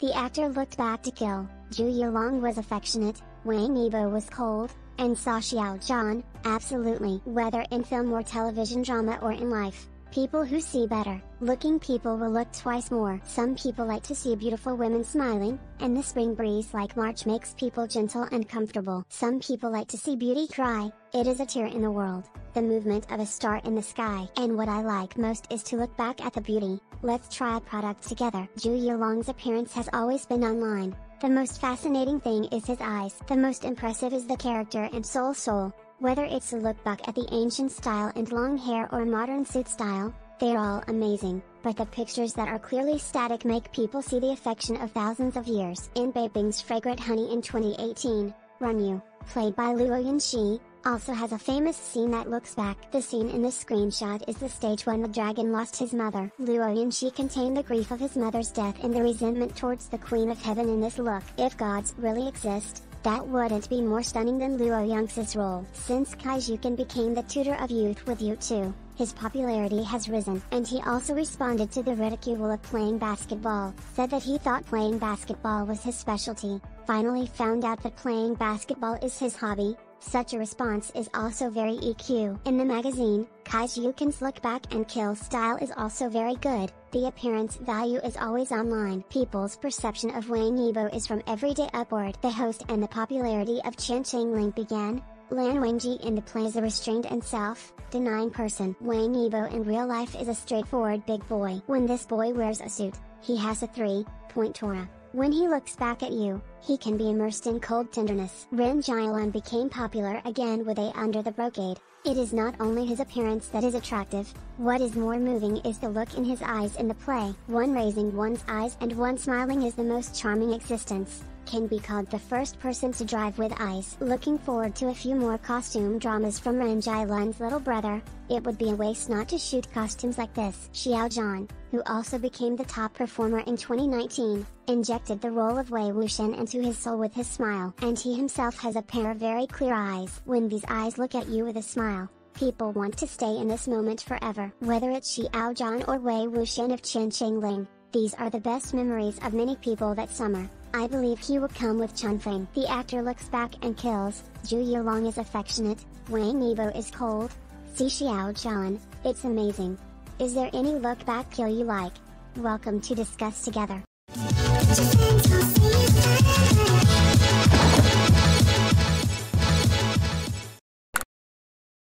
The actor looked back to kill. Zhu Yilong was affectionate, Wang Yibo was cold, and Sa Xiaozhan, absolutely. Whether in film or television drama or in life, people who see better, looking people will look twice more. Some people like to see beautiful women smiling, and the spring breeze like March makes people gentle and comfortable. Some people like to see beauty cry, it is a tear in the world, the movement of a star in the sky. And what I like most is to look back at the beauty. Let's try a product together. Zhu Yilong's appearance has always been online. The most fascinating thing is his eyes. The most impressive is the character and soul soul. Whether it's a look back at the ancient style and long hair or modern suit style, they're all amazing, but the pictures that are clearly static make people see the affection of thousands of years. In Beiping's Fragrant Honey in 2018, Run Yu, played by Luo Yunxi, also has a famous scene that looks back. The scene in this screenshot is the stage when the dragon lost his mother. Luo Yunxi contained the grief of his mother's death and the resentment towards the Queen of Heaven in this look. If gods really exist, that wouldn't be more stunning than Luo Yunxi's role. Since Cai Xukun became the tutor of youth with U2, his popularity has risen. And he also responded to the ridicule of playing basketball, said that he thought playing basketball was his specialty, finally found out that playing basketball is his hobby, such a response is also very EQ. In the magazine, Cai Xukun's look back and kill style is also very good, the appearance value is always online. People's perception of Wang Yibo is from everyday upward. The host and the popularity of Chen Qingling began, Lan Wangji in the play is a restrained and self-denying person. Wang Yibo in real life is a straightforward big boy. When this boy wears a suit, he has a three-point Torah. When he looks back at you, he can be immersed in cold tenderness. Ren Jialun became popular again with a Under the Brocade. It is not only his appearance that is attractive, what is more moving is the look in his eyes in the play. One raising one's eyes and one smiling is the most charming existence can be called the first person to drive with eyes. Looking forward to a few more costume dramas from Ren Jialun's little brother, it would be a waste not to shoot costumes like this. Xiao Zhan, who also became the top performer in 2019, injected the role of Wei Wuxian into his soul with his smile. And he himself has a pair of very clear eyes. When these eyes look at you with a smile, people want to stay in this moment forever. Whether it's Xiao Zhan or Wei Wuxian of Chen Qingling, these are the best memories of many people that summer. I believe he will come with Chunfeng. The actor looks back and kills, Zhu Yilong is affectionate, Wang Yibo is cold, Si Xiao Zhan, it's amazing. Is there any look back kill you like? Welcome to discuss together.